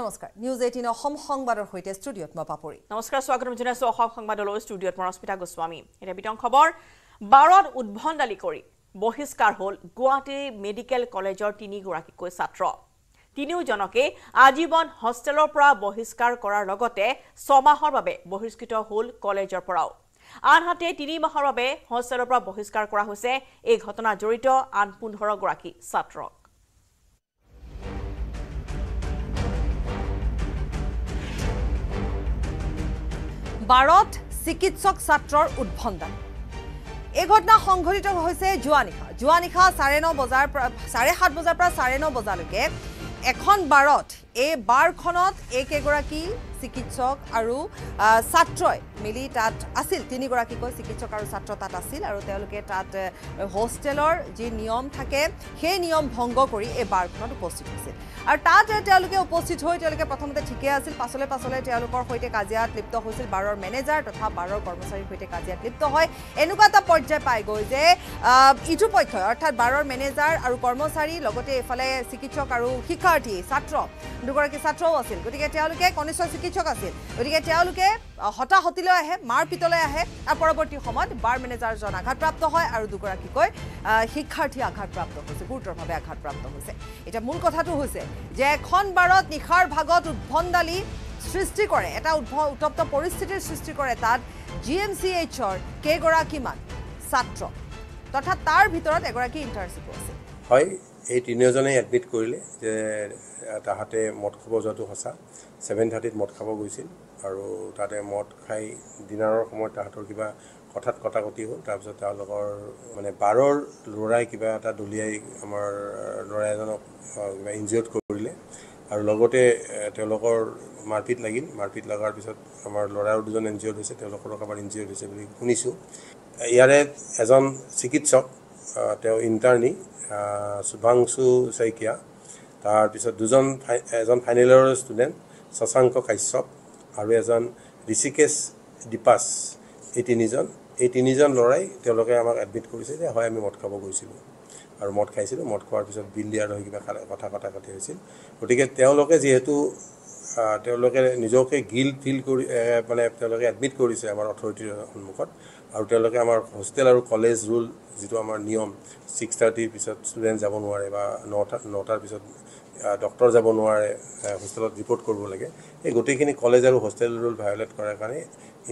নমস্কাৰ news eighteen Assam সংবাদৰ সৈতে ষ্টুডিঅ'ত মই পাপৰি। নমস্কাৰ স্বাগতম জনাইছো অসম সংবাদলৈ ষ্টুডিঅ'ত মই ৰশ্মিতা গোস্বামী। এতিয়া বিতং খবৰ বাৰত উদ্ভণ্ডালি কৰি বহিষ্কাৰ হ'ল গুৱাহাটী মেডিকেল কলেজৰ তিনিগৰাকীকৈ ছাত্ৰ। তিনিওজনকে আজীৱন হোষ্টেলৰ পৰা বহিষ্কাৰ কৰাৰ লগতে ছমাহৰ বাবে বহিষ্কৃত হ'ল কলেজৰ পৰাও। আনহাতে তিনি মাহৰ বাবে হোষ্টেলৰ পৰা বহিষ্কাৰ কৰা হৈছে এই ঘটনাত জড়িত আন পোন্ধৰগৰাকী ছাত্ৰক বাৰত চিকিৎসক ছাত্ৰৰ উদ্ভণ্ডালি এই ঘটনা সংঘটিত হৈছে যোৱা নিশা। যোৱা নিশা চাৰে ন বজাৰ পৰা চাৰে সাত বজাৰ পৰা চাৰে ন বজালৈকে এখন বাৰত এই বাৰখনত এইকেইগৰাকী চিকিৎসক আৰু ছাত্ৰই মিলি তাত আছিল। তিনিগৰাকীকৈ চিকিৎসক আৰু ছাত্ৰ তাত আছিল আৰু তেওঁলোকে তাত হোষ্টেলৰ যি নিয়ম থাকে সেই নিয়ম ভংগ কৰি এই বাৰখনত উপস্থিত হৈছিল। আৰু তাত তেওঁলোকে উপস্থিত হৈ তেওঁলোকে প্ৰথমতে ঠিকে আছিল। পাছলৈ পাছলৈ তেওঁলোকৰ সৈতে কাজিয়াত লিপ্ত হৈছিল বাৰৰ মেনেজাৰ তথা বাৰৰ কৰ্মচাৰীৰ সৈতে কাজিয়াত লিপ্ত হয় এনেকুৱা এটা পৰ্যায় পাই গৈ যে ইটো পক্ষই অৰ্থাৎ বাৰৰ মেনেজাৰ আৰু কৰ্মচাৰী লগতে এইফালে চিকিৎসক আৰু শিক্ষাৰ্থী ছাত্ৰ দুগৰাকী ছাত্ৰও আছিল। গতিকে তেওঁলোকে কনিষ্ঠ চিকিৎসক আছিল। গতিকে তেওঁলোকে হতাহতিলৈ আহে মাৰ পিতলৈ আহে। আৰু পৰৱৰ্তী সময়ত বাৰ মেনেজাৰজন আঘাতপ্ৰাপ্ত হয় আৰু দুগৰাকীকৈ শিক্ষাৰ্থী আঘাতপ্ৰাপ্ত হৈছে গুৰুতৰভাৱে আঘাতপ্ৰাপ্ত হৈছে। এতিয়া মূল কথাটো হৈছে যে এখন বাৰত নিশাৰ ভাগত উদ্ভণ্ডালি সৃষ্টি কৰে এটা উদ্ভ উত্তপ্ত পৰিস্থিতিৰ সৃষ্টি কৰে তাত জি এম চি এইচৰ কেইগৰাকীমান ছাত্ৰ। তথা তাৰ ভিতৰত এগৰাকী ইণ্টাৰ্ণশ্বিপো আছিল হয় এই তিনিওজনেই এডমিট কৰিলে যে তাহাঁতে মদ খাব যোৱাটো সঁচা। ছেভেন থাৰ্টিত মদ খাব গৈছিল আৰু তাতে মদ খাই ডিনাৰৰ সময়ত তাহাঁতৰ কিবা কথাত কটাকটি হ'ল। তাৰপিছত তেওঁলোকৰ মানে বাৰৰ ল'ৰাই কিবা এটা দলিয়াই আমাৰ ল'ৰা এজনক কিবা ইনজিঅ'ৰ্ড কৰিলে। আৰু লগতে তেওঁলোকৰ মাৰপিট লাগিল। মাৰপিট লগাৰ পিছত আমাৰ ল'ৰাও দুজন ইনজিঅ'ৰ্ড হৈছে তেওঁলোকৰো কাৰোবাৰ ইনজিঅ'ৰ্ড হৈছে বুলি শুনিছোঁ। ইয়াৰে এজন চিকিৎসক তেওঁ ইণ্টাৰ্ণী শুভাংশু শইকীয়া। তাৰপিছত দুজন এজন ফাইনেল ইয়েৰৰ ষ্টুডেণ্ট শশাংক কাশ্যপ আৰু এজন ঋষিকেশ দীপাছ এই তিনিজন এই তিনিজন ল'ৰাই তেওঁলোকে আমাক এডমিট কৰিছে যে হয় আমি মদ খাব গৈছিলোঁ। আৰু মদ খাইছিলোঁ মদ খোৱাৰ পিছত বিল দিয়াৰ হৈ কিবা কথা কটা কাটি হৈছিল। গতিকে তেওঁলোকে যিহেতু তেওঁলোকে নিজকে গিল ফিল কৰি মানে তেওঁলোকে এডমিট কৰিছে আমাৰ অথৰিটিৰ সন্মুখত। আৰু তেওঁলোকে আমাৰ হোষ্টেল আৰু কলেজ ৰুল যিটো আমাৰ নিয়ম ছিক্স থাৰ্টিৰ পিছত ষ্টুডেণ্ট যাব নোৱাৰে বা নটা নটাৰ পিছত ডক্টৰ যাব নোৱাৰে হোষ্টেলত ৰিপৰ্ট কৰিব লাগে। এই গোটেইখিনি কলেজ আৰু হোষ্টেল ৰুল ভায়লেট কৰাৰ কাৰণে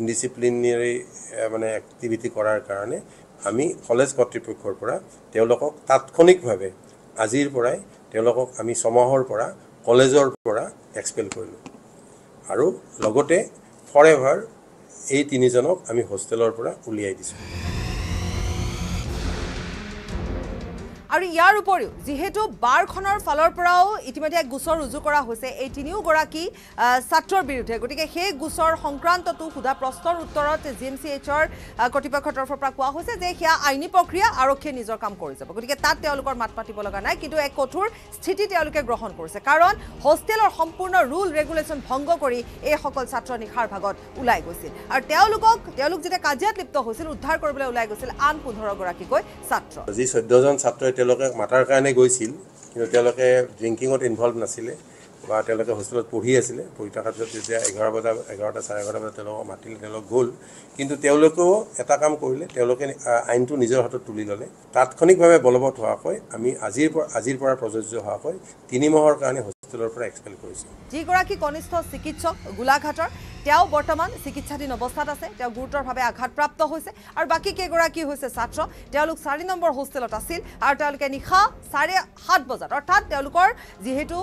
ইনডিচিপ্লিনেৰী মানে এক্টিভিটি কৰাৰ কাৰণে আমি কলেজ কৰ্তৃপক্ষৰ পৰা তেওঁলোকক তাৎক্ষণিকভাৱে আজিৰ পৰাই তেওঁলোকক আমি ছমাহৰ পৰা কলেজৰ পৰা এক্সপেল কৰিলোঁ। আৰু লগতে ফৰ এভাৰ এই তিনিজনক আমি হোষ্টেলৰ পৰা উলিয়াই দিছোঁ। আৰু ইয়াৰ উপৰিও যিহেতু বাৰখনৰ ফালৰ পৰাও ইতিমধ্যে গোচৰ ৰুজু কৰা হৈছে এই তিনিওগৰাকী ছাত্ৰৰ বিৰুদ্ধে। গতিকে সেই গোচৰ সংক্ৰান্তটো সোধা প্ৰশ্নৰ উত্তৰত জি এম চি এইচৰ কৰ্তৃপক্ষৰ তৰফৰ পৰা কোৱা হৈছে যে সেয়া আইনী প্ৰক্ৰিয়া আৰক্ষীয়ে নিজৰ কাম কৰি যাব। গতিকে তাত তেওঁলোকৰ মাত পাতিব লগা নাই কিন্তু এক কঠোৰ স্থিতি তেওঁলোকে গ্ৰহণ কৰিছে। কাৰণ হোষ্টেলৰ সম্পূৰ্ণ ৰুল ৰেগুলেশ্যন ভংগ কৰি এইসকল ছাত্ৰ নিশাৰ ভাগত ওলাই গৈছিল। আৰু তেওঁলোকক তেওঁলোক যেতিয়া কাজিয়াত লিপ্ত হৈছিল উদ্ধাৰ কৰিবলৈ ওলাই গৈছিল আন পোন্ধৰগৰাকীকৈ ছাত্ৰ। যি চৈধ্যজন ছাত্ৰই তেওঁলোকে মাতাৰ কাৰণে গৈছিল কিন্তু তেওঁলোকে ড্ৰিংকিঙত ইনভলভ নাছিলে। বা তেওঁলোকে হোষ্টেলত পঢ়ি আছিলে পঢ়ি থকাৰ পিছত যেতিয়া এঘাৰ বজা এঘাৰটা চাৰে এঘাৰটা বজাত তেওঁলোকক মাতিলে তেওঁলোক গ'ল। কিন্তু তেওঁলোকেও এটা কাম কৰিলে তেওঁলোকে আইনটো নিজৰ হাতত তুলি ল'লে। তাৎক্ষণিকভাৱে বলবৎ হোৱাকৈ আমি আজিৰ পৰা আজিৰ পৰা প্ৰযোজ্য হোৱাকৈ তিনি মাহৰ কাৰণে হোষ্টেলৰ পৰা এক্সপেল কৰিছোঁ। যিগৰাকী কনিষ্ঠ চিকিৎসক গোলাঘাটৰ তেওঁ বৰ্তমান চিকিৎসাধীন অৱস্থাত আছে। তেওঁ গুৰুতৰভাৱে আঘাতপ্ৰাপ্ত হৈছে। আৰু বাকী কেইগৰাকী হৈছে ছাত্ৰ তেওঁলোক চাৰি নম্বৰ হোষ্টেলত আছিল। আৰু তেওঁলোকে নিশা চাৰে সাত বজাত অৰ্থাৎ তেওঁলোকৰ যিহেতু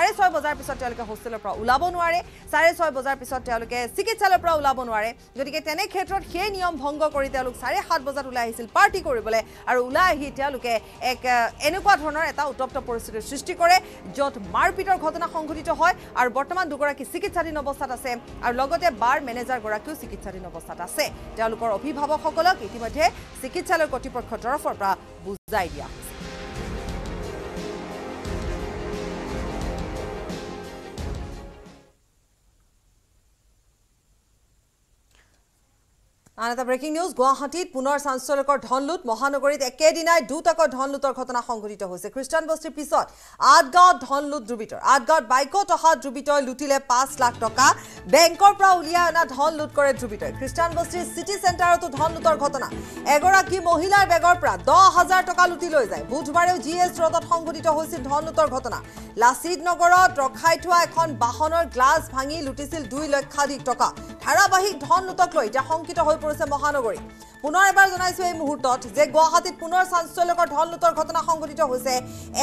চাৰে ছয় বজাৰ পিছত তেওঁলোকে হোষ্টেলৰ পৰা ওলাব নোৱাৰে। চাৰে ছয় বজাৰ পিছত তেওঁলোকে চিকিৎসালয়ৰ পৰা ওলাব নোৱাৰে। গতিকে তেনে ক্ষেত্ৰত সেই নিয়ম ভংগ কৰি তেওঁলোক চাৰে সাত বজাত ওলাই আহিছিল পাৰ্টি কৰিবলৈ আৰু ওলাই আহি তেওঁলোকে এক এনেকুৱা ধৰণৰ এটা উত্তপ্ত পৰিস্থিতিৰ সৃষ্টি কৰে য'ত মাৰপিটৰ ঘটনা সংঘটিত হয় আৰু বৰ্তমান দুগৰাকী চিকিৎসাধীন অৱস্থাত আছে আৰু লগতে বাৰ মেনেজাৰগৰাকীও চিকিৎসাধীন অৱস্থাত আছে। তেওঁলোকৰ অভিভাৱকসকলক ইতিমধ্যে চিকিৎসালয় কৰ্তৃপক্ষৰ তৰফৰ পৰা বুজাই দিয়া হৈছে। আন এটা ব্ৰেকিং নিউজ গুৱাহাটীত পুনৰ চাঞ্চল্যকৰ ধন লুট। মহানগৰীত একেদিনাই দুটাকৈ ধন লুটৰ ঘটনা সংঘটিত হৈছে। খ্ৰীষ্টান বস্তিৰ পিছত আঠগাঁৱত ধন লুট দুৰ্বৃত্তৰ আঠগাঁৱত বাইকত অহা দুৰ্বৃত্তই লুটিলে পাঁচ লাখ টকা। বেংকৰ পৰা উলিয়াই অনা ধন লুট কৰে দুৰ্বৃত্তই খ্ৰীষ্টান বস্তিৰ চিটি চেণ্টাৰতো ধন লুটৰ ঘটনা। এগৰাকী মহিলাৰ বেগৰ পৰা দহ হাজাৰ টকা লুটি লৈ যায়। বুধবাৰেও জি এছ ৰোডত সংঘটিত হৈছিল ধন লুটৰ ঘটনা। লাচিত নগৰত ৰখাই থোৱা এখন বাহনৰ গ্লাছ ভাঙি লুটিছিল দুই লক্ষাধিক টকা। ধাৰাবাহিক ধন লুটক লৈ এতিয়া শংকিত হৈ পৰিছে। মহানগৰী পুনৰ এবাৰ জনাইছো এই মুহূৰ্তত যে গুৱাহাটীত পুনৰ চাঞ্চল্যকৰ ধন লুটৰ ঘটনা সংঘটিত হৈছে।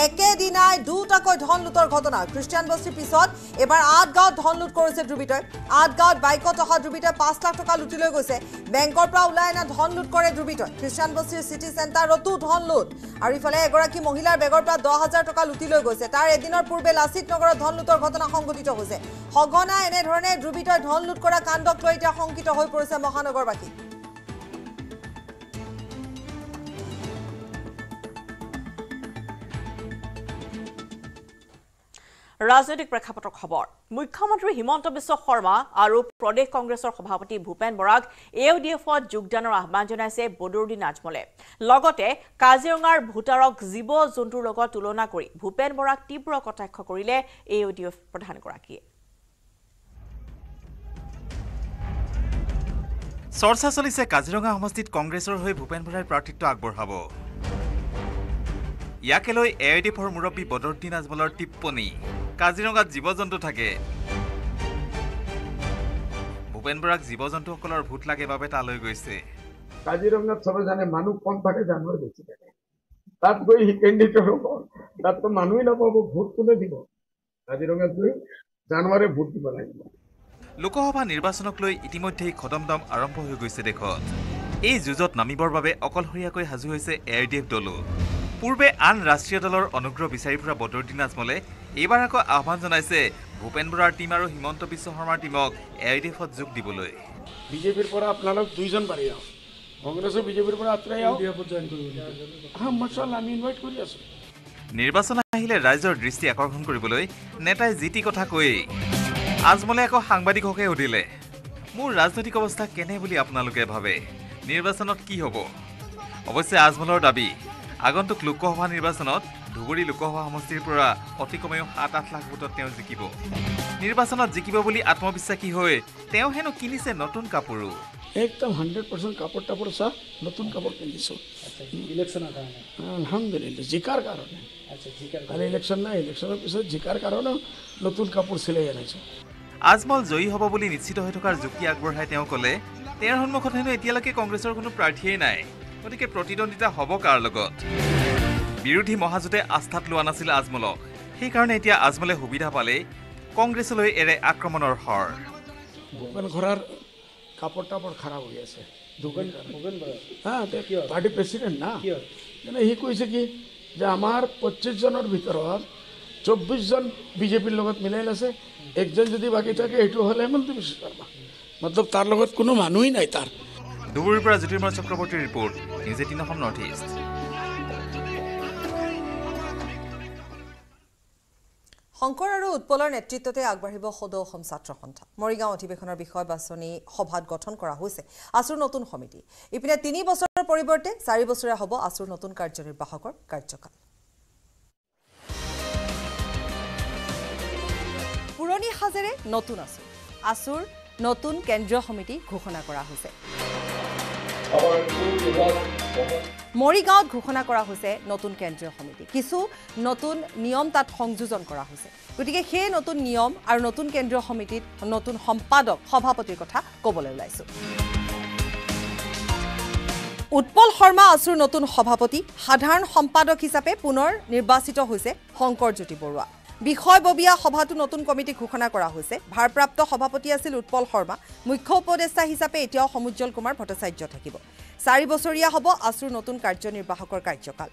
একেদিনাই দুটাকৈ ধন লুটৰ ঘটনা। খ্ৰীষ্টিয়ান বস্তিৰ পিছত এইবাৰ আঠগাঁৱত ধন লুট কৰিছে দুৰ্বৃত্তই আঠগাঁৱত বাইকত অহা দুৰ্বৃত্তই পাঁচ লাখ টকা লুটি লৈ গৈছে। বেংকৰ পৰা ওলাই অনা ধন লুট কৰে দুৰ্বৃত্তই খ্ৰীষ্টিয়ান বস্তিৰ চিটি চেণ্টাৰতো ধন লুট। আৰু ইফালে এগৰাকী মহিলাৰ বেগৰ পৰা দহ হাজাৰ টকা লুটি লৈ গৈছে। তাৰ এদিনৰ পূৰ্বে লাচিত নগৰত ধন লুটৰ ঘটনা সংঘটিত হৈছে। সঘনাই এনেধৰণে দুৰ্বৃত্তই ধন লুট কৰা কাণ্ডক লৈ এতিয়া শংকিত হৈ পৰিছে মহানগৰবাসী। ৰাজনৈতিক প্ৰেক্ষাপটৰ খবৰ। মুখ্যমন্ত্ৰী হিমন্ত বিশ্ব শৰ্মা আৰু প্ৰদেশ কংগ্ৰেছৰ সভাপতি ভূপেন বৰাক এ ইউ ডি এফত যোগদানৰ আহ্বান জনাইছে বদৰুদ্দিন আজমলে লগতে কাজিৰঙাৰ ভোটাৰক জীৱ জন্তুৰ লগত তুলনা কৰি ভূপেন বৰাক তীব্ৰ কটাক্ষ কৰিলে এ ইউ ডি এফ প্ৰধানগৰাকীয়ে। চৰ্চা চলিছে কাজিৰঙা সমষ্টিত কংগ্ৰেছৰ হৈ ভূপেন বৰাই প্ৰাৰ্থিত্ব আগবঢ়াব। ইয়াকে লৈ এ আই ডি এফৰ মুৰব্বী বদৰুদ্দিন আজমলৰ টিপ্পনী। কাজিৰঙাত জীৱ জন্তু থাকে। ভূপেন বৰাক জীৱ জন্তুসকলৰ ভোট লাগে বাবে তালৈ গৈছে। কাজিৰঙাত চবে জানে মানুহ কম থাকে জানুৱাৰী বেছি থাকে। তাত গৈ কেণ্ডিডেট হ'ব। তাততো মানুহেই নাপাব ভোট কোনে দিব? কাজিৰঙাত গৈ জানুৱাৰী ভোট দিব লাগিব। লোকসভা নিৰ্বাচনক লৈ ইতিমধ্যেই খদমদম আৰম্ভ হৈ গৈছে দেশত। এই যুঁজত নামিবৰ বাবে অকলশৰীয়াকৈ সাজু হৈছে এ আই ডি এফ দলো। পূৰ্বে আন ৰাষ্ট্ৰীয় দলৰ অনুগ্ৰহ বিচাৰি ফুৰা বদৰুদ্দিন আজমলে এইবাৰ আকৌ আহ্বান জনাইছে ভূপেন বৰাৰ টীম আৰু হিমন্ত বিশ্ব শৰ্মাৰ টীমক এ আই ডি এফত যোগ দিবলৈ। বিজেপিৰ পৰা আপোনালোক দুইজন পাৰি আহক। কংগ্ৰেছো বিজেপিৰ পৰা আঁতৰাই আহক। আমি ইনভাইট কৰি আছোঁ। নিৰ্বাচন আহিলে ৰাইজৰ দৃষ্টি আকৰ্ষণ কৰিবলৈ নেতাই যি টি কথা কৈয়েই আজমলে আকৌ সাংবাদিককে সুধিলে মোৰ ৰাজনৈতিক অৱস্থা কেনে বুলি আপোনালোকে ভাবে? নিৰ্বাচনত কি হ'ব? অৱশ্যে আজমলৰ দাবী আগন্তুক লোকসভা নিৰ্বাচনত ধুবুৰী লোকসভা সমষ্টিৰ পৰা অতি কমেও সাত আঠ লাখ ভোটত তেওঁ জিকিব। নিৰ্বাচনত জিকিব বুলি আত্মবিশ্বাসী হৈ তেওঁ হেনো কিনিছে নতুন কাপোৰো। একদম হাণ্ড্ৰেড পাৰ্চেণ্ট কাপোৰ তাপোৰ চাহ নতুন কাপোৰ পিন্ধিছোঁ ইলেকশ্যনৰ কাৰণে? আলহামদুলিল্লাহ জিকাৰ কাৰণে। কালি ইলেকশ্যন নাই ইলেকশ্যনৰ পিছত জিকাৰ কাৰণেও নতুন কাপোৰ চিলাই আনিছোঁ। আজমল জয়ী হ'ব বুলি নিশ্চিত হৈ থকাৰ যুক্তি আগবঢ়াই তেওঁ ক'লে তেওঁৰ সন্মুখত হেনো এতিয়ালৈকে কংগ্ৰেছৰ কোনো প্ৰাৰ্থীয়েই নাই। গতিকে প্ৰতিদ্বন্দ্বিতা হ'ব কাৰ লগত? বিৰোধী মহাজোঁটে আস্থাত লোৱা নাছিল আজমলক। সেইকাৰণে এতিয়া আজমলে সুবিধা পালেই কংগ্ৰেছলৈ এৰে আক্ৰমণৰ শৰ ভূপেন খৰাৰ কাপোৰ তাপোৰ খাৰাপ হৈ আছে। পাৰ্টি প্ৰেচিডেণ্ট না। মানে সি কৈছে কি যে আমাৰ পঁচিছজনৰ ভিতৰত চৌব্বিছজন বিজেপিৰ লগত মিলাই লৈছে। একজন যদি বাকী থাকে সেইটো হ'লে হেমন্ত বিশ্ব শৰ্মা। মতলব তাৰ লগত কোনো মানুহেই নাই তাৰ। ধুবুৰীৰ পৰা জ্যোতিৰ্ময় চক্ৰৱৰ্তীৰ report News Eighteen Assam North East. Shankar আৰু উৎপলৰ নেতৃত্বতে আগবাঢ়িব সদৌ অসম ছাত্ৰ সন্থা। মৰিগাঁও অধিৱেশনৰ বিষয় বাছনি সভাত গঠন কৰা হৈছে আছুৰ নতুন সমিতি। ইপিনে তিনি বছৰৰ পৰিৱৰ্তে চাৰি বছৰীয়া হ'ব আছুৰ নতুন কাৰ্যনিৰ্বাহকৰ কাৰ্যকাল। পুৰণি সাজেৰে নতুন আছু আছুৰ নতুন কেন্দ্ৰীয় সমিতি ঘোষণা কৰা হৈছে। মৰিগাঁৱত ঘোষণা কৰা হৈছে নতুন কেন্দ্ৰীয় সমিতি। কিছু নতুন নিয়ম তাত সংযোজন কৰা হৈছে। গতিকে সেই নতুন নিয়ম আৰু নতুন কেন্দ্ৰীয় সমিতিত নতুন সম্পাদক সভাপতিৰ কথা ক'বলৈ ওলাইছোঁ। উৎপল শৰ্মা আছুৰ নতুন সভাপতি সাধাৰণ সম্পাদক হিচাপে পুনৰ নিৰ্বাচিত হৈছে শংকৰজ্যোতি বৰুৱা। বিষয়ববীয়া সভাতো নতুন কমিটি ঘোষণা কৰা হৈছে। ভাৰপ্ৰাপ্ত সভাপতি আছিল উৎপল শৰ্মা। মুখ্য উপদেষ্টা হিচাপে এতিয়াও সমুজ্জ্বল কুমাৰ ভট্টাচাৰ্য থাকিব। চাৰি বছৰীয়া হ'ব আছুৰ নতুন কাৰ্যনিৰ্বাহকৰ কাৰ্যকাল।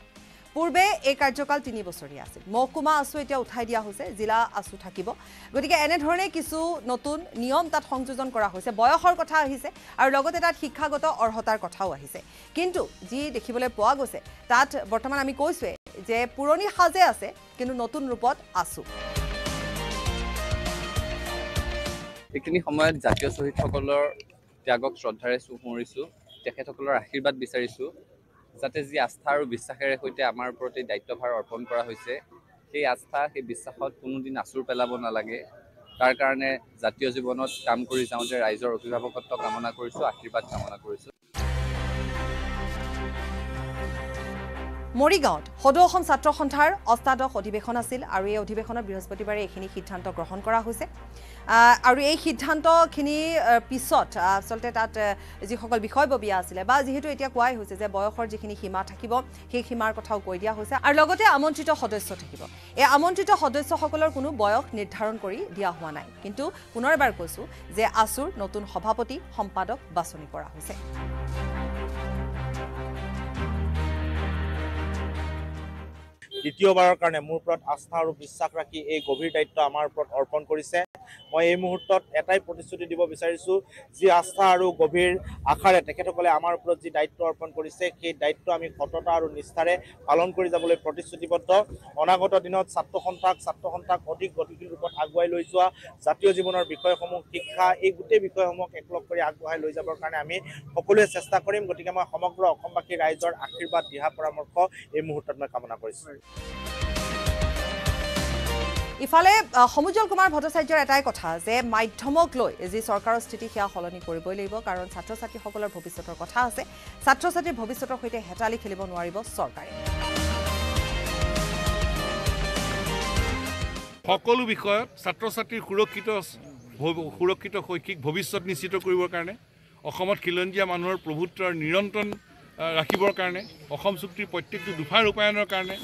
পূৰ্বে এই কাৰ্যকাল তিনি বছৰীয়া আছিল। মহকুমা আছু এতিয়া উঠাই দিয়া হৈছে জিলা আছু থাকিব। গতিকে এনেধৰণে কিছু নতুন নিয়ম তাত সংযোজন কৰা হৈছে। বয়সৰ কথা আহিছে আৰু লগতে তাত শিক্ষাগত অৰ্হতাৰ কথাও আহিছে। কিন্তু যি দেখিবলৈ পোৱা গৈছে তাত বৰ্তমান আমি কৈছোৱে যে পুৰণি সাজে আছে কিন্তু নতুন ৰূপত আছু। এইখিনি সময়ত জাতীয় শ্বহীদসকলৰ ত্যাগক শ্ৰদ্ধাৰে সোঁৱৰিছোঁ তেখেতসকলৰ আশীৰ্বাদ বিচাৰিছোঁ যাতে যি আস্থা আৰু বিশ্বাসেৰে সৈতে আমাৰ ওপৰত এই দায়িত্বভাৰ অৰ্পণ কৰা হৈছে সেই আস্থা সেই বিশ্বাসত কোনোদিন আঁচোৰ পেলাব নালাগে। তাৰ কাৰণে জাতীয় জীৱনত কাম কৰি যাওঁতে ৰাইজৰ অভিভাৱকত্ব কামনা কৰিছোঁ আশীৰ্বাদ কামনা কৰিছোঁ। মৰিগাঁৱত সদৌ অসম ছাত্ৰ সন্থাৰ অষ্টাদশ অধিৱেশন আছিল আৰু এই অধিৱেশনত বৃহস্পতিবাৰে এইখিনি সিদ্ধান্ত গ্ৰহণ কৰা হৈছে। আৰু এই সিদ্ধান্তখিনি আহ, পিছত আচলতে তাত যিসকল বিষয়ববীয়া আছিলে বা যিহেতু এতিয়া কোৱাই হৈছে যে বয়সৰ যিখিনি সীমা থাকিব সেই সীমাৰ কথাও কৈ দিয়া হৈছে। আৰু লগতে আমন্ত্ৰিত সদস্য থাকিব। এই আমন্ত্ৰিত সদস্যসকলৰ কোনো বয়স নিৰ্ধাৰণ কৰি দিয়া হোৱা নাই। কিন্তু পুনৰ এবাৰ কৈছোঁ যে আছুৰ নতুন সভাপতি সম্পাদক বাছনি কৰা হৈছে। দ্বিতীয়বাৰৰ কাৰণে মোৰ ওপৰত আস্থা আৰু বিশ্বাস ৰাখি এই গভীৰ দায়িত্ব আমাৰ ওপৰত অৰ্পণ কৰিছে। মই এই মুহূৰ্তত এটাই প্ৰতিশ্ৰুতি দিব বিচাৰিছোঁ যি আস্থা আৰু গভীৰ আশাৰে তেখেতসকলে আমাৰ ওপৰত যি দায়িত্ব অৰ্পণ কৰিছে সেই দায়িত্ব আমি সততা আৰু নিষ্ঠাৰে পালন কৰি যাবলৈ প্ৰতিশ্ৰুতিবদ্ধ। অনাগত দিনত ছাত্ৰ সন্থাক ছাত্ৰ সন্থাক অধিক গতিশীল ৰূপত আগুৱাই লৈ যোৱা জাতীয় জীৱনৰ বিষয়সমূহ শিক্ষা এই গোটেই বিষয়সমূহক একলগ কৰি আগবঢ়াই লৈ যাবৰ কাৰণে আমি সকলোৱে চেষ্টা কৰিম। গতিকে মই সমগ্ৰ অসমবাসী ৰাইজৰ আশীৰ্বাদ দিহা পৰামৰ্শ এই মুহূৰ্তত মই কামনা কৰিছোঁ। ইফালে আহ, সমুজ্জ্বল কুমাৰ ভট্টাচাৰ্যৰ এটাই কথা যে মাধ্যমক লৈ যি চৰকাৰৰ স্থিতি সেয়া সলনি কৰিবই লাগিব কাৰণ ছাত্ৰ ছাত্ৰীসকলৰ ভৱিষ্যতৰ কথা আছে। ছাত্ৰ ছাত্ৰীৰ ভৱিষ্যতৰ সৈতে হেতালি খেলিব নোৱাৰিব চৰকাৰে। সকলো বিষয়ত ছাত্ৰ ছাত্ৰীৰ সুৰক্ষিত সুৰক্ষিত শৈক্ষিক ভৱিষ্যত নিশ্চিত কৰিবৰ কাৰণে অসমত খিলঞ্জীয়া মানুহৰ প্ৰভুত্বৰ নিৰন্তৰ ৰাখিবৰ কাৰণে অসম চুক্তিৰ প্ৰত্যেকটো দোফা ৰূপায়ণৰ কাৰণে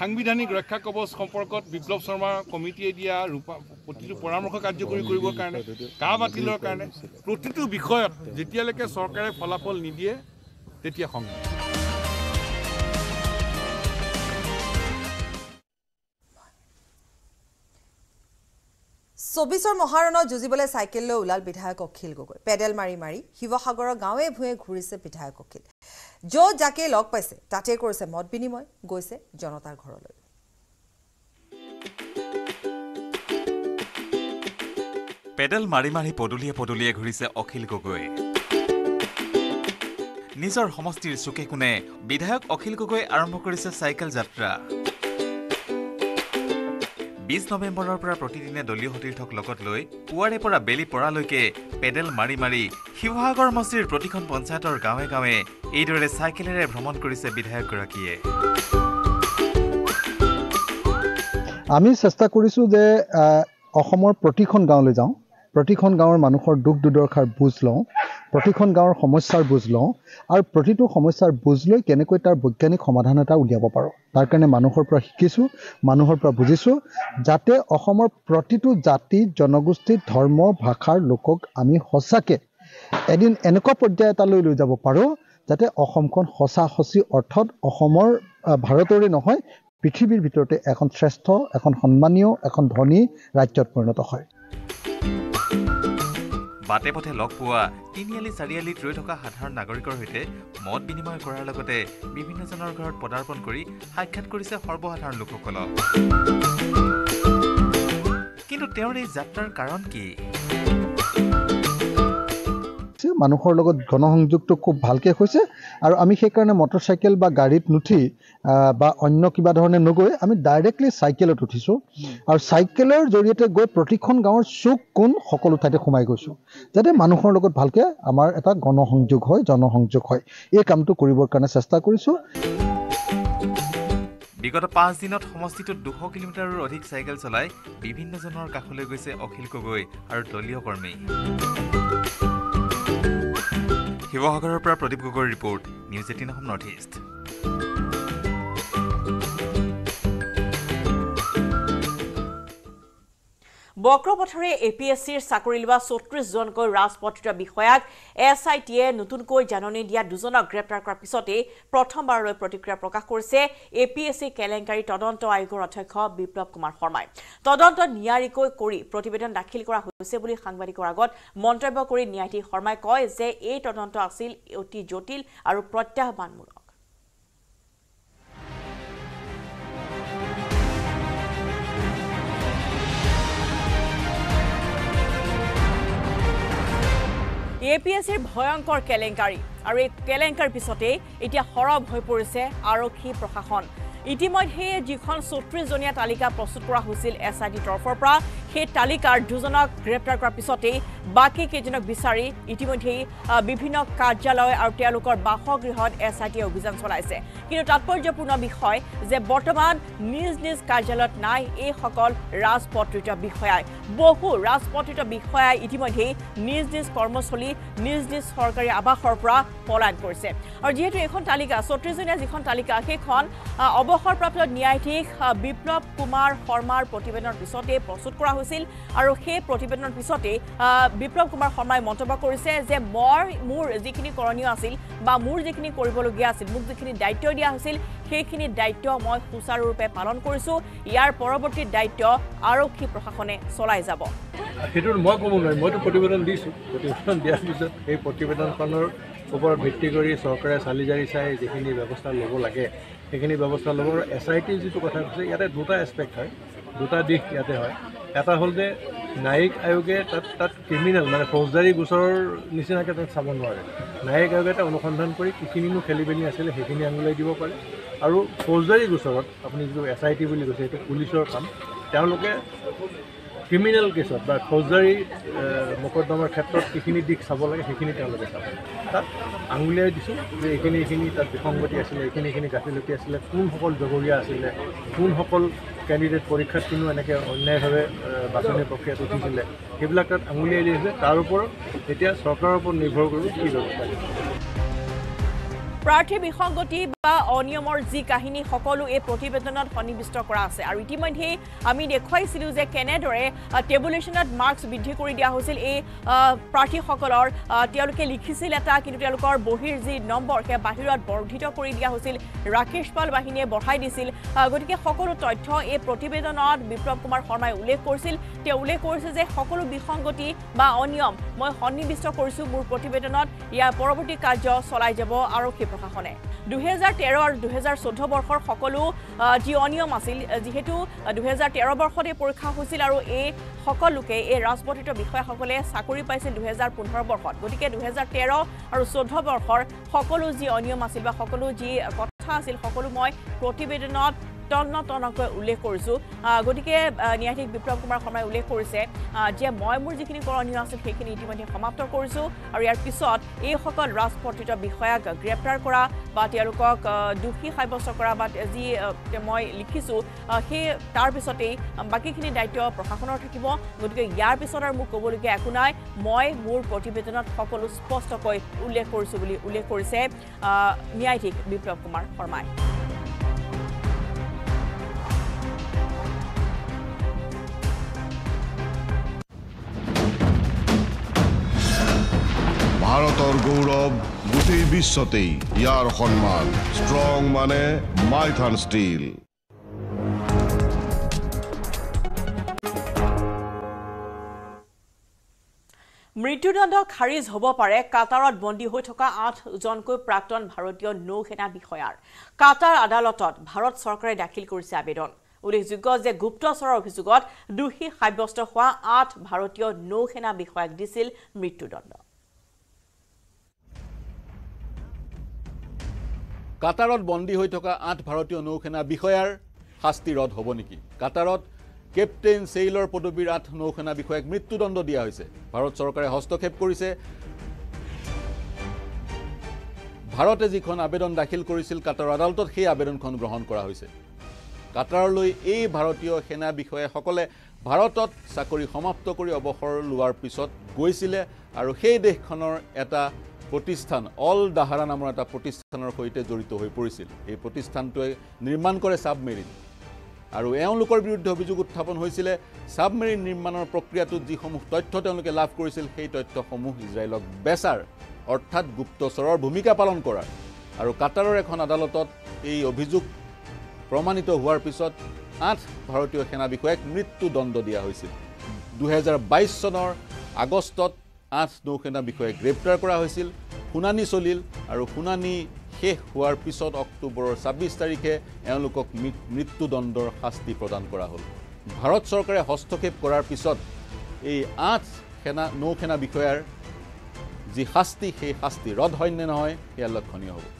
সাংবিধানিক ৰক্ষা কৱচ সম্পৰ্কত বিপ্লৱ শৰ্মা কমিটিয়ে দিয়া ৰূপা প্ৰতিটো পৰামৰ্শ কাৰ্যকৰী কৰিবৰ কাৰণে কা বাতিলৰ কাৰণে প্ৰতিটো বিষয়ত যেতিয়ালৈকে চৰকাৰে ফলাফল নিদিয়ে তেতিয়া সংগ্ৰাম। চৌবিছৰ মহাৰণত যুঁজিবলৈ চাইকেল লৈ ওলাল বিধায়ক অখিল গগৈ। পেডেল মাৰি মাৰি শিৱসাগৰৰ গাঁৱে ভূঞে ঘূৰিছে বিধায়ক অখিল। য'ত যাকে লগ পাইছে তাতে কৰিছে মত বিনিময় গৈছে জনতাৰ ঘৰলৈ। পেডেল মাৰি মাৰি পদূলিয়ে পদূলিয়ে ঘূৰিছে অখিল গগৈ। নিজৰ সমষ্টিৰ চুকে কোণে বিধায়ক অখিল গগৈ আৰম্ভ কৰিছে চাইকেল যাত্ৰা। বিছ নৱেম্বৰৰ পৰা প্ৰতিদিনে দলীয় সতীৰ্থক লগত লৈ পুৱাৰে পৰা বেলি পৰালৈকে পেডেল মাৰি মাৰি শিৱসাগৰ সমষ্টিৰ প্ৰতিখন পঞ্চায়তৰ গাঁৱে গাঁৱে এইদৰে চাইকেলেৰে ভ্ৰমণ কৰিছে বিধায়কগৰাকীয়ে। আমি চেষ্টা কৰিছোঁ যে অসমৰ প্ৰতিখন গাঁৱলৈ যাওঁ। প্ৰতিখন গাঁৱৰ মানুহৰ দুখ দুৰ্দশাৰ বুজ লওঁ। প্ৰতিখন গাঁৱৰ সমস্যাৰ বুজ লওঁ আৰু প্ৰতিটো সমস্যাৰ বুজ লৈ কেনেকৈ তাৰ বৈজ্ঞানিক সমাধান এটা উলিয়াব পাৰোঁ। তাৰ কাৰণে মানুহৰ পৰা শিকিছোঁ মানুহৰ পৰা বুজিছোঁ যাতে অসমৰ প্ৰতিটো জাতি জনগোষ্ঠী ধৰ্ম ভাষাৰ লোকক আমি সঁচাকৈ এদিন এনেকুৱা পৰ্যায় এটালৈ লৈ যাব পাৰোঁ যাতে অসমখন সঁচা সঁচি অৰ্থত অসমৰ ভাৰতৰে নহয় পৃথিৱীৰ ভিতৰতে এখন শ্ৰেষ্ঠ এখন সন্মানীয় এখন ধনী ৰাজ্যত পৰিণত হয়। বাটে পথে লগ পোৱা তিনিআলি চাৰিআলিত ৰৈ থকা সাধাৰণ নাগৰিকৰ সৈতে মত বিনিময় কৰাৰ লগতে বিভিন্নজনৰ ঘৰত পদাৰ্পণ কৰি সাক্ষাৎ কৰিছে সৰ্বসাধাৰণ লোকসকলক। কিন্তু তেওঁৰ এই যাত্ৰাৰ কাৰণ কি? মানুহৰ লগত গণসংযোগটো খুব ভালকৈ হৈছে আৰু আমি সেইকাৰণে মটৰচাইকেল বা গাড়ীত নুঠি বা অন্য কিবা ধৰণে নগৈ আমি ডাইৰেক্টলি চাইকেলত উঠিছোঁ। আৰু চাইকেলৰ জৰিয়তে গৈ প্ৰতিখন গাঁৱৰ চুক কোণ সকলো ঠাইতে সোমাই গৈছোঁ যাতে মানুহৰ লগত ভালকৈ আমাৰ এটা গণসংযোগ হয় জনসংযোগ হয়। এই কামটো কৰিবৰ কাৰণে চেষ্টা কৰিছোঁ। বিগত পাঁচ দিনত সমষ্টিটোত দুশ কিলোমিটাৰৰ অধিক চাইকেল চলাই বিভিন্নজনৰ কাষলৈ গৈছে অখিল গগৈ আৰু দলীয় কৰ্মী। শিৱসাগৰৰ পৰা প্ৰদীপ গগৈৰ report News Eighteen Assam North East. বক্ৰপথৰে A P S চিৰ চাকৰি লোৱা চৌত্ৰিছজনকৈ ৰাজপত্ৰিত বিষয়াক এছ আই টিয়ে নতুনকৈ জাননী দিয়া দুজনক গ্ৰেপ্তাৰ কৰাৰ পিছতেই প্ৰথমবাৰলৈ প্ৰতিক্ৰিয়া প্ৰকাশ কৰিছে এ পি এছ চি কেলেংকাৰী তদন্ত আয়োগৰ অধ্যক্ষ বিপ্লৱ কুমাৰ শৰ্মাই। তদন্ত নিয়াৰিকৈ কৰি প্ৰতিবেদন দাখিল কৰা হৈছে বুলি সাংবাদিকৰ আগত মন্তব্য কৰি ন্যায়াধীশ শৰ্মাই কয় যে এই তদন্ত আছিল অতি জটিল আৰু প্ৰত্যাহ্বানমূলক। এ পি এছ চিৰ ভয়ংকৰ কেলেংকাৰী। আৰু এই কেলেংকাৰীৰ পিছতেই এতিয়া সৰব হৈ পৰিছে আৰক্ষী প্ৰশাসন। ইতিমধ্যে যিখন চৌত্ৰিছজনীয়া তালিকা প্ৰস্তুত কৰা হৈছিল এছ আই টিৰ তৰফৰ পৰা সেই তালিকাৰ দুজনক গ্ৰেপ্তাৰ কৰাৰ পিছতেই বাকী কেইজনক বিচাৰি ইতিমধ্যেই বিভিন্ন কাৰ্যালয় আৰু তেওঁলোকৰ বাসগৃহত এছ আই টিয়ে অভিযান চলাইছে। কিন্তু তাৎপৰ্যপূৰ্ণ বিষয় যে বৰ্তমান নিজ নিজ কাৰ্যালয়ত নাই এইসকল ৰাজপত্ৰিত বিষয়াই। বহু ৰাজপত্ৰিত বিষয়াই ইতিমধ্যেই নিজ নিজ কৰ্মস্থলী নিজ নিজ চৰকাৰী আৱাসৰ পৰা পলায়ন কৰিছে। আৰু যিহেতু এইখন তালিকা ছত্ৰিছজনীয়া যিখন তালিকা সেইখন অৱসৰপ্ৰাপ্ত ন্যায়াধীশ বিপ্লৱ কুমাৰ শৰ্মাৰ প্ৰতিবেদনৰ পিছতে প্ৰস্তুত কৰা হৈছিল। আৰু সেই প্ৰতিবেদনৰ পিছতেই বিপ্লৱ কুমাৰ শৰ্মাই মন্তব্য কৰিছে যে মই মোৰ যিখিনি কৰণীয় আছিল বা মোৰ যিখিনি কৰিবলগীয়া আছিল মোক যিখিনি দায়িত্ব দিয়া হৈছিল সেইখিনি দায়িত্ব মই সুচাৰুৰূপে পালন কৰিছোঁ। ইয়াৰ পৰৱৰ্তী দায়িত্ব আৰক্ষী প্ৰশাসনে চলাই যাব। সেইটো মই ক'ব নোৱাৰিম মইতো প্ৰতিবেদন দিছোঁ। প্ৰতিবেদন দিয়াৰ পিছত সেই প্ৰতিবেদনখনৰ ওপৰত ভিত্তি কৰি চৰকাৰে চালি জাৰি চাই যিখিনি ব্যৱস্থা ল'ব লাগে সেইখিনি ব্যৱস্থা ল'ব আৰু এছ আই টিৰ যিটো কথা কৈছে ইয়াতে দুটা এছপেক্ট হয় দুটা দিশ ইয়াতে হয়। এটা হ'ল যে ন্যায়িক আয়োগে তাত তাত ক্ৰিমিনেল মানে ফৌজদাৰী গোচৰৰ নিচিনাকৈ তাত চাব নোৱাৰে। ন্যায়িক আয়োগে এটা অনুসন্ধান কৰি কিখিনিনো খেলি মেলি আছিলে সেইখিনি আঙুলিয়াই দিব পাৰে। আৰু ফৌজদাৰী গোচৰত আপুনি যিটো এছ আই টি বুলি কৈছে সেইটো পুলিচৰ কাম। তেওঁলোকে ক্ৰিমিনেল কেছত বা ফৌজদাৰী মোকদ্দমাৰ ক্ষেত্ৰত যিখিনি দিশ চাব লাগে সেইখিনি তেওঁলোকে চাব তাত আঙুলিয়াই দিছোঁ যে এইখিনি এইখিনি তাত বিসংগতি আছিলে এইখিনি এইখিনি গাফিলতি আছিলে কোনসকল জগৰীয়া আছিলে কোনসকল কেণ্ডিডেট পৰীক্ষাত কিনো এনেকৈ অন্যায়ভাৱে বাছনি প্ৰক্ৰিয়াত উঠিছিলে সেইবিলাক তাত আঙুলিয়াই দিছে। তাৰ ওপৰত এতিয়া চৰকাৰৰ ওপৰত নিৰ্ভৰ কৰিব কি ব্যৱস্থা লয়। প্ৰাৰ্থী বিসংগতি বা অনিয়মৰ যি কাহিনী সকলো এই প্ৰতিবেদনত সন্নিৱিষ্ট কৰা আছে। আৰু ইতিমধ্যেই আমি দেখুৱাইছিলোঁ যে কেনেদৰে টেবুলেশ্যনত মাৰ্কছ বৃদ্ধি কৰি দিয়া হৈছিল। এই প্ৰাৰ্থীসকলৰ তেওঁলোকে লিখিছিল এটা কিন্তু তেওঁলোকৰ বহীৰ যি নম্বৰ সেয়া বাহিৰত বৰ্ধিত কৰি দিয়া হৈছিল। ৰাকেশ পাল বাহিনীয়ে বঢ়াই দিছিল। গতিকে সকলো তথ্য এই প্ৰতিবেদনত বিপ্লৱ কুমাৰ শৰ্মাই উল্লেখ কৰিছিল। তেওঁ উল্লেখ কৰিছে যে সকলো বিসংগতি বা অনিয়ম মই সন্নিৱিষ্ট কৰিছোঁ মোৰ প্ৰতিবেদনত। ইয়াৰ পৰৱৰ্তী কাৰ্য চলাই যাব আৰক্ষী প্ৰশাসনে। দুহেজাৰ তেৰ আৰু দুহেজাৰ চৈধ্য বৰ্ষৰ সকলো যি অনিয়ম আছিল যিহেতু দুহেজাৰ তেৰ বৰ্ষতে পৰীক্ষা হৈছিল আৰু এই সকলোকে এই ৰাজপত্ৰিত বিষয়াসকলে চাকৰি পাইছিল দুহেজাৰ পোন্ধৰ বৰ্ষত। গতিকে দুহেজাৰ তেৰ আৰু চৈধ্য বৰ্ষৰ সকলো যি অনিয়ম আছিল বা সকলো যি কথা আছিল সকলো মই প্ৰতিবেদনত তন্ন তন্নকৈ উল্লেখ কৰিছোঁ। গতিকে ন্যায়াধীশ বিপ্লৱ কুমাৰ শৰ্মাই উল্লেখ কৰিছে যে মই মোৰ যিখিনি কৰণীয় আছিল সেইখিনি ইতিমধ্যে সমাপ্ত কৰিছোঁ আৰু ইয়াৰ পিছত এইসকল ৰাজপত্ৰিত বিষয়াক গ্ৰেপ্তাৰ কৰা বা তেওঁলোকক দোষী সাব্যস্ত কৰা বা যি মই লিখিছোঁ সেই তাৰ পিছতেই বাকীখিনি দায়িত্ব প্ৰশাসনৰ থাকিব। গতিকে ইয়াৰ পিছত আৰু মোক ক'বলগীয়া একো নাই। মই মোৰ প্ৰতিবেদনত সকলো স্পষ্টকৈ উল্লেখ কৰিছোঁ বুলি উল্লেখ কৰিছে ন্যায়াধীশ বিপ্লৱ কুমাৰ শৰ্মাই। ভাৰতৰ গৌৰৱ গোটেই বিশ্বতেই ইয়াৰ সন্মান ষ্ট্ৰং মানে মাইথান ষ্টীল। মৃত্যুদণ্ড খাৰিজ হ'ব পাৰে কাটাৰত বন্দী হৈ থকা আঠজনকৈ প্ৰাক্তন ভাৰতীয় নৌ সেনা বিষয়াৰ। কাটাৰ আদালতত ভাৰত চৰকাৰে দাখিল কৰিছে আবেদন। উল্লেখযোগ্য যে গুপ্তচৰৰ অভিযোগত দোষী সাব্যস্ত হোৱা আঠ ভাৰতীয় নৌ সেনা বিষয়াক দিছিল মৃত্যুদণ্ড। কাটাৰত বন্দী হৈ থকা আঠ ভাৰতীয় নৌসেনা বিষয়াৰ শাস্তি ৰদ হ'ব নেকি? কাটাৰত কেপ্টেইন চেইলৰ পদবীৰ আঠ নৌসেনা বিষয়াক মৃত্যুদণ্ড দিয়া হৈছে। ভাৰত চৰকাৰে হস্তক্ষেপ কৰিছে। ভাৰতে যিখন আবেদন দাখিল কৰিছিল কাটাৰ আদালতত সেই আবেদনখন গ্ৰহণ কৰা হৈছে। কাটাৰলৈ এই ভাৰতীয় সেনা বিষয়াসকলে ভাৰতত চাকৰি সমাপ্ত কৰি অৱসৰ লোৱাৰ পিছত গৈছিলে আৰু সেই দেশখনৰ এটা প্ৰতিষ্ঠান অল দাহাৰা নামৰ এটা প্ৰতিষ্ঠানৰ সৈতে জড়িত হৈ পৰিছিল। এই প্ৰতিষ্ঠানটোৱে নিৰ্মাণ কৰে ছাবমেৰিন আৰু এওঁলোকৰ বিৰুদ্ধে অভিযোগ উত্থাপন হৈছিলে ছাবমেৰিন নিৰ্মাণৰ প্ৰক্ৰিয়াটোত যিসমূহ তথ্য তেওঁলোকে লাভ কৰিছিল সেই তথ্যসমূহ ইজৰাইলক বেচাৰ অৰ্থাৎ গুপ্তচৰৰ ভূমিকা পালন কৰাৰ। আৰু কাটাৰৰ এখন আদালতত এই অভিযোগ প্ৰমাণিত হোৱাৰ পিছত আঠ ভাৰতীয় সেনা বিষয়াক মৃত্যুদণ্ড দিয়া হৈছিল। দুহেজাৰ বাইছ চনৰ আগষ্টত আঠ নৌসেনা বিষয়াক গ্ৰেপ্তাৰ কৰা হৈছিল শুনানি চলিল আৰু শুনানি শেষ হোৱাৰ পিছত অক্টোবৰৰ ছাব্বিছ তাৰিখে এওঁলোকক মৃত্যুদণ্ডৰ শাস্তি প্ৰদান কৰা হ'ল। ভাৰত চৰকাৰে হস্তক্ষেপ কৰাৰ পিছত এই আঠ সেনা নৌসেনা বিষয়াৰ যি শাস্তি সেই শাস্তি ৰদ হয়নে নহয় সেয়া লক্ষণীয় হ'ব।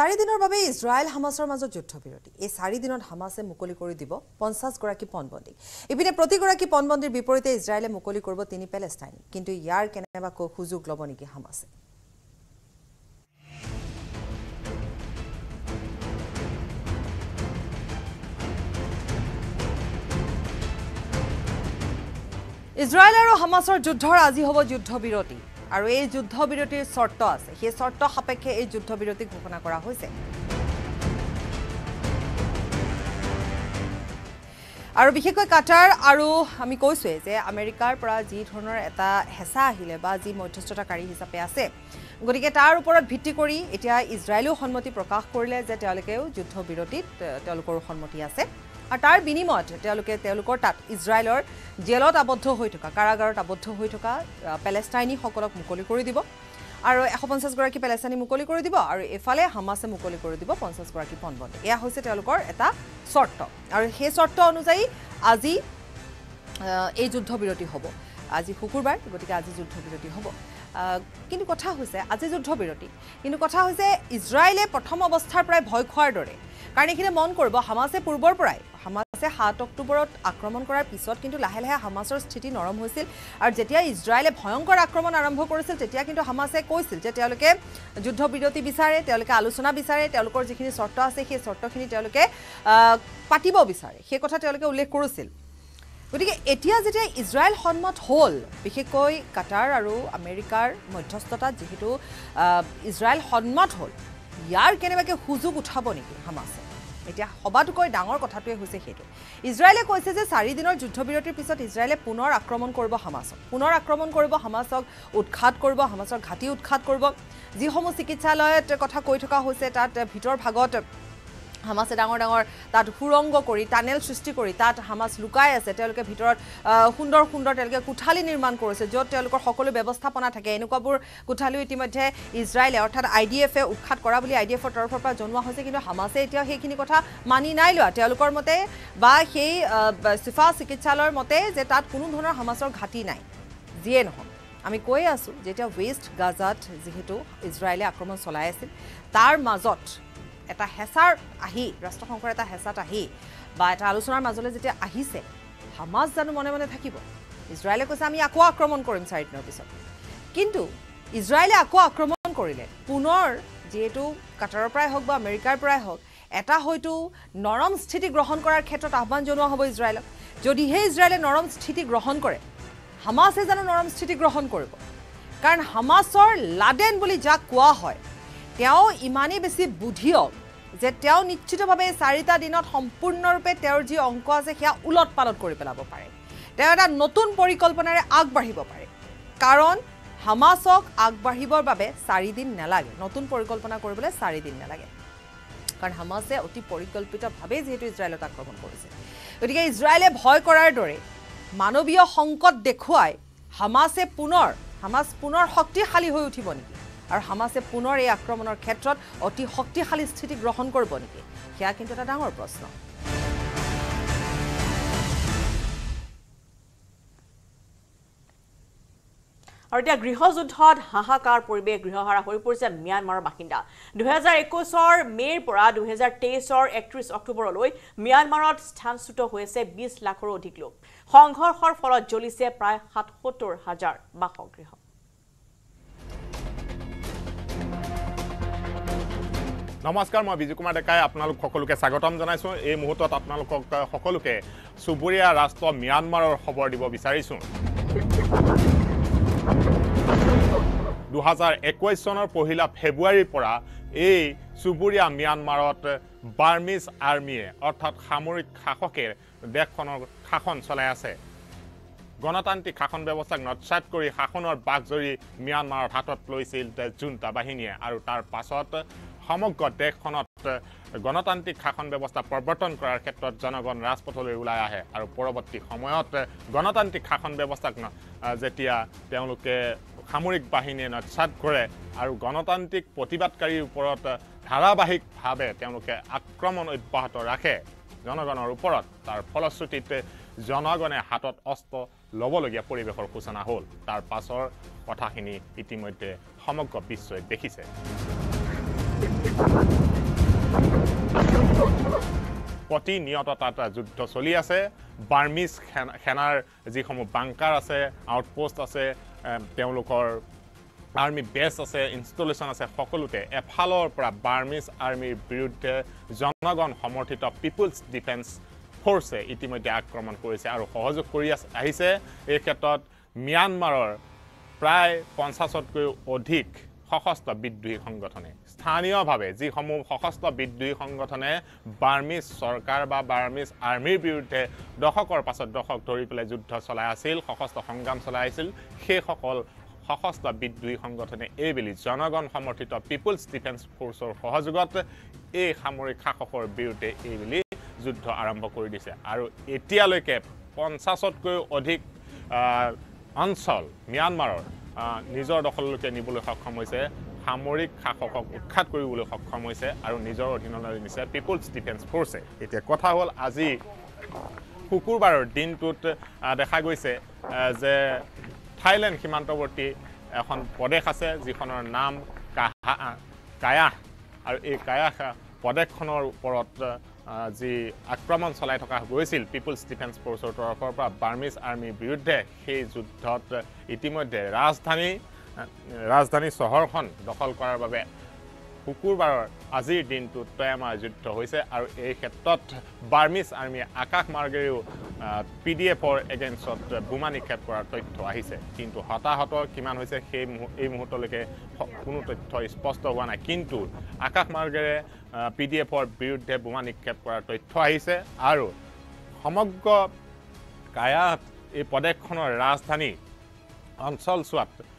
চাৰিদিনৰ বাবে ইজৰাইল হামাছৰ মাজত যুদ্ধবিৰতি। এই চাৰিদিনত হামাছে মুকলি কৰি দিব পঞ্চাছগৰাকী পণবন্দী। ইপিনে প্ৰতিগৰাকী পণবন্দীৰ বিপৰীতে ইজৰাইলে মুকলি কৰিব তিনি পেলেষ্টাইন। কিন্তু ইয়াৰ কেনেবাকৈ সুযোগ ল'ব নেকি হামাছে? ইজৰাইল আৰু হামাছৰ যুদ্ধৰ আজি হ'ব যুদ্ধবিৰতি। আৰু এই যুদ্ধবিৰতিৰ চৰ্ত আছে। সেই চৰ্ত সাপেক্ষে এই যুদ্ধবিৰতি ঘোষণা কৰা হৈছে। আৰু বিশেষকৈ কাটাৰ আৰু আমি কৈছোঁৱেই যে আমেৰিকাৰ পৰা যি ধৰণৰ এটা হেঁচা আহিলে বা যি মধ্যস্থতাকাৰী হিচাপে আছে গতিকে তাৰ ওপৰত ভিত্তি কৰি এতিয়া ইজৰাইলেও সন্মতি প্ৰকাশ কৰিলে যে তেওঁলোকেও যুদ্ধবিৰতিত তেওঁলোকৰো সন্মতি আছে। আৰু তাৰ বিনিময়ত তেওঁলোকে তেওঁলোকৰ তাত ইজৰাইলৰ জেলত আবদ্ধ হৈ থকা কাৰাগাৰত আবদ্ধ হৈ থকা পেলেষ্টাইনীসকলক মুকলি কৰি দিব আৰু এশ পঞ্চাছগৰাকী পেলেষ্টাইনী মুকলি কৰি দিব আৰু এইফালে হামাছে মুকলি কৰি দিব পঞ্চাছগৰাকী পণবন্দী এয়া হৈছে তেওঁলোকৰ এটা চৰ্ত আৰু সেই চৰ্ত অনুযায়ী আজি এই যুদ্ধবিৰতি হ'ব। আজি শুকুৰবাৰ গতিকে আজি যুদ্ধবিৰতি হ'ব। কিন্তু কথা হৈছে আজি যুদ্ধবিৰতি। কিন্তু কথা হৈছে ইজৰাইলে প্ৰথম অৱস্থাৰ পৰাই ভয় খোৱাৰ দৰে কাৰণ এইখিনি মন কৰিব হামাছে পূৰ্বৰ পৰাই। হামাছে সাত অক্টোবৰত আক্ৰমণ কৰাৰ পিছত কিন্তু লাহে লাহে হামাছৰ স্থিতি নৰম হৈছিল আৰু যেতিয়া ইজৰাইলে ভয়ংকৰ আক্ৰমণ আৰম্ভ কৰিছিল তেতিয়া কিন্তু হামাছে কৈছিল যে তেওঁলোকে যুদ্ধবিৰতি বিচাৰে তেওঁলোকে আলোচনা বিচাৰে তেওঁলোকৰ যিখিনি চৰ্ত আছে সেই চৰ্তখিনি তেওঁলোকে পাতিব বিচাৰে। সেই কথা তেওঁলোকে উল্লেখ কৰিছিল। গতিকে এতিয়া যেতিয়া ইজৰাইল সন্মত হ'ল বিশেষকৈ কাটাৰ আৰু আমেৰিকাৰ মধ্যস্থতাত যিহেতু ইজৰাইল সন্মত হ'ল ইয়াৰ কেনেবাকৈ সুযোগ উঠাব নেকি হামাছে? এতিয়া সবাতোকৈ ডাঙৰ কথাটোৱে হৈছে সেইটো। ইজৰাইলে কৈছে যে চাৰিদিনৰ যুদ্ধবিৰতিৰ পিছত ইজৰাইলে পুনৰ আক্ৰমণ কৰিব হামাছক। পুনৰ আক্ৰমণ কৰিব হামাছক উৎখাত কৰিব হামাছৰ ঘাটি উৎখাত কৰিব। যিসমূহ চিকিৎসালয়ত কথা কৈ থকা হৈছে তাত ভিতৰ ভাগত হামাছে ডাঙৰ ডাঙৰ তাত সুৰংগ কৰি টানেল সৃষ্টি কৰি তাত হামাছ লুকাই আছে। তেওঁলোকে ভিতৰত সুন্দৰ সুন্দৰ তেওঁলোকে কোঠালি নিৰ্মাণ কৰিছে য'ত তেওঁলোকৰ সকলো ব্যৱস্থাপনা থাকে। এনেকুৱাবোৰ কোঠালিও ইতিমধ্যে ইজৰাইলে অৰ্থাৎ আই ডি এফে উৎখাত কৰা বুলি আই ডি এফৰ তৰফৰ পৰা জনোৱা হৈছে। কিন্তু হামাছে এতিয়াও সেইখিনি কথা মানি নাই লোৱা। তেওঁলোকৰ মতে বা সেই চিফা চিকিৎসালয়ৰ মতে যে তাত কোনো ধৰণৰ হামাছৰ ঘাটি নাই। যিয়ে নহওক। আমি কৈ আছোঁ যেতিয়া ৱেষ্ট গাজাত যিহেতু ইজৰাইলে আক্ৰমণ চলাই আছিল তাৰ মাজত এটা হেঁচাৰ আহি ৰাষ্ট্ৰসংঘৰ এটা হেঁচাত আহি বা এটা আলোচনাৰ মাজলৈ যেতিয়া আহিছে হামাজ জানো মনে মনে থাকিব। ইজৰাইলে কৈছে আমি আকৌ আক্ৰমণ কৰিম চাৰিদিনৰ পিছত। কিন্তু ইজৰাইলে আকৌ আক্ৰমণ কৰিলে। পুনৰ যিহেতু কাটাৰৰ পৰাই হওক বা আমেৰিকাৰ পৰাই হওক এটা হয়তো নৰম স্থিতি গ্ৰহণ কৰাৰ ক্ষেত্ৰত আহ্বান জনোৱা হ'ব ইজৰাইলক। যদিহে ইজৰাইলে নৰম স্থিতি গ্ৰহণ কৰে হামাছে জানো নৰম স্থিতি গ্ৰহণ কৰিব। কাৰণ হামাছৰ লাডেন বুলি যাক কোৱা হয় তেওঁ ইমানেই বেছি বুদ্ধিয়ক যে তেওঁ নিশ্চিতভাৱে চাৰিটা দিনত সম্পূৰ্ণৰূপে তেওঁৰ যি অংক আছে সেয়া ওলট পালট কৰি পেলাব পাৰে। তেওঁ এটা নতুন পৰিকল্পনাৰে আগবাঢ়িব পাৰে। কাৰণ হামাছক আগবাঢ়িবৰ বাবে চাৰিদিন নালাগে। নতুন পৰিকল্পনা কৰিবলৈ চাৰিদিন নালাগে। কাৰণ হামাছে অতি পৰিকল্পিতভাৱেই যিহেতু ইজৰাইলত আক্ৰমণ কৰিছে। গতিকে ইজৰাইলে ভয় কৰাৰ দৰে মানৱীয় সংকট দেখুৱাই হামাছে পুনৰ হামাছ পুনৰ শক্তিশালী হৈ উঠিব নেকি? আৰু হামাছে পুনৰ এই আক্ৰমণৰ ক্ষেত্ৰত অতি শক্তিশালী স্থিতি গ্ৰহণ কৰিব নেকি? সেয়া কিন্তু এটা ডাঙৰ প্ৰশ্ন। আৰু এতিয়া গৃহযুদ্ধত হাহাকাৰ পৰিৱেশ গৃহহাৰা হৈ পৰিছে ম্যানমাৰৰ বাসিন্দা। দুহেজাৰ একৈছৰ মে'ৰ পৰা দুহেজাৰ তেইছৰ একত্ৰিছ অক্টোবৰলৈ ম্যানমাৰত স্থানচ্যুত হৈ আছে বিছ লাখৰো অধিক লোক। সংঘৰ্ষৰ ফলত জ্বলিছে প্ৰায় সাতসত্তৰ হাজাৰ বাসগৃহ। নমস্কাৰ মই বিজু কুমাৰ ডেকাই আপোনালোক সকলোকে স্বাগতম জনাইছোঁ। এই মুহূৰ্তত আপোনালোকক সকলোকে চুবুৰীয়া ৰাষ্ট্ৰ ম্যানমাৰৰ খবৰ দিব বিচাৰিছোঁ। দুহেজাৰ একৈছ চনৰ পহিলা ফেব্ৰুৱাৰীৰ পৰা এই চুবুৰীয়া ম্যানমাৰত বাৰ্মিজ আৰ্মীয়ে অৰ্থাৎ সামৰিক শাসকে দেশখনৰ শাসন চলাই আছে। গণতান্ত্ৰিক শাসন ব্যৱস্থাক নৎসাত কৰি শাসনৰ বাঘজৰি ম্যানমাৰত হাতত লৈছিল জুণ্টা বাহিনীয়ে আৰু তাৰ পাছত সমগ্ৰ দেশখনত গণতান্ত্ৰিক শাসন ব্যৱস্থা প্ৰৱৰ্তন কৰাৰ ক্ষেত্ৰত জনগণ ৰাজপথলৈ ওলাই আহে আৰু পৰৱৰ্তী সময়ত গণতান্ত্ৰিক শাসন ব্যৱস্থাক যেতিয়া তেওঁলোকে সামৰিক বাহিনীয়ে নৎসাত কৰে আৰু গণতান্ত্ৰিক প্ৰতিবাদকাৰীৰ ওপৰত ধাৰাবাহিকভাৱে তেওঁলোকে আক্ৰমণ অব্যাহত ৰাখে জনগণৰ ওপৰত তাৰ ফলশ্ৰুতিত জনগণে হাতত অস্ত্ৰ ল'বলগীয়া পৰিৱেশৰ সূচনা হ'ল। তাৰ পাছৰ কথাখিনি ইতিমধ্যে সমগ্ৰ বিশ্বই দেখিছে। প্ৰতিনিয়ত তাত যুদ্ধ চলি আছে। বাৰ্মিজ সেনা সেনাৰ যিসমূহ বাংকাৰ আছে আউটপোষ্ট আছে তেওঁলোকৰ আৰ্মি বেছ আছে ইনষ্টলেশ্যন আছে সকলোতে এফালৰ পৰা বাৰ্মিজ আৰ্মিৰ বিৰুদ্ধে জনগণ সমৰ্থিত পিপুলছ ডিফেন্স ফ'ৰ্চে ইতিমধ্যে আক্ৰমণ কৰিছে আৰু সহযোগ কৰি আহিছে। এই ক্ষেত্ৰত ম্যানমাৰৰ প্ৰায় পঞ্চাছতকৈও অধিক সশস্ত্ৰ বিদ্ৰোহী সংগঠনে স্থানীয়ভাৱে যিসমূহ সশস্ত্ৰ বিদ্ৰোহী সংগঠনে বাৰ্মিজ চৰকাৰ বা বাৰ্মিজ আৰ্মিৰ বিৰুদ্ধে দশকৰ পাছত দশক ধৰি পেলাই যুদ্ধ চলাই আছিল সশস্ত্ৰ সংগ্ৰাম চলাই আছিল সেইসকল সশস্ত্ৰ বিদ্ৰোহী সংগঠনে এইবেলি জনগণ সমৰ্থিত পিপুলছ ডিফেন্স ফ'ৰ্চৰ সহযোগত এই সামৰিক শাসকৰ বিৰুদ্ধে এইবেলি যুদ্ধ আৰম্ভ কৰি দিছে। আৰু এতিয়ালৈকে পঞ্চাছতকৈও অধিক অঞ্চল ম্যানমাৰৰ নিজৰ দখললৈকে নিবলৈ সক্ষম হৈছে। সামৰিক শাসকক উৎখাত কৰিবলৈ সক্ষম হৈছে আৰু নিজৰ অধীনলৈ নিছে পিপুলছ ডিফেন্স ফ'ৰ্চে এতিয়া কথা হ'ল আজি শুকুৰবাৰৰ দিনটোত দেখা গৈছে যে থাইলেণ্ড সীমান্তৱৰ্তী এখন প্ৰদেশ আছে যিখনৰ নাম কাহা কায়াহ। আৰু এই কায়াহ প্ৰদেশখনৰ ওপৰত যি আক্ৰমণ চলাই থকা গৈছিল পিপুলছ ডিফেন্স ফ'ৰ্চৰ তৰফৰ পৰা বাৰ্মিজ আৰ্মিৰ বিৰুদ্ধে সেই যুদ্ধত ইতিমধ্যে ৰাজধানী ৰাজধানী চহৰখন দখল কৰাৰ বাবে শুকুৰবাৰৰ আজিৰ দিনটোত তয়ামাৰ যুদ্ধ হৈছে আৰু এই ক্ষেত্ৰত বাৰ্মিজ আৰ্মীয়ে আকাশ মাৰ্গেৰেও পি ডি এফৰ এগেইনষ্টত বোমা নিক্ষেপ কৰাৰ তথ্য আহিছে। কিন্তু হতাহত কিমান হৈছে সেই এই মুহূৰ্তলৈকে কোনো তথ্য স্পষ্ট হোৱা নাই। কিন্তু আকাশ মাৰ্গেৰে পি ডি এফৰ বিৰুদ্ধে বোমা নিক্ষেপ কৰাৰ তথ্য আহিছে আৰু সমগ্ৰ কায়াত এই প্ৰদেশখনৰ ৰাজধানী অঞ্চলছোৱাত আহ,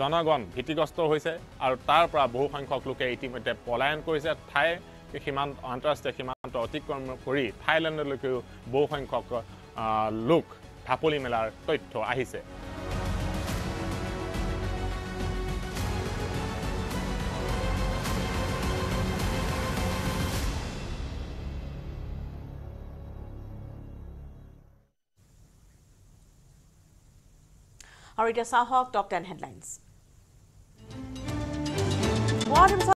জনগণ ভীতিগ্ৰস্ত হৈছে আৰু তাৰ পৰা বহু সংখ্যক লোকে ইতিমধ্যে পলায়ন কৰিছে। ঠাই সীমান্ত আন্তঃৰাষ্ট্ৰীয় সীমান্ত অতিক্ৰম কৰি থাইলেণ্ডলৈকেও বহু সংখ্যক আহ, লোক ঢাপলি মেলাৰ তথ্য আহিছে। আৰু এতিয়া চাওঁ হওক টপ টেন হেডলাইনছ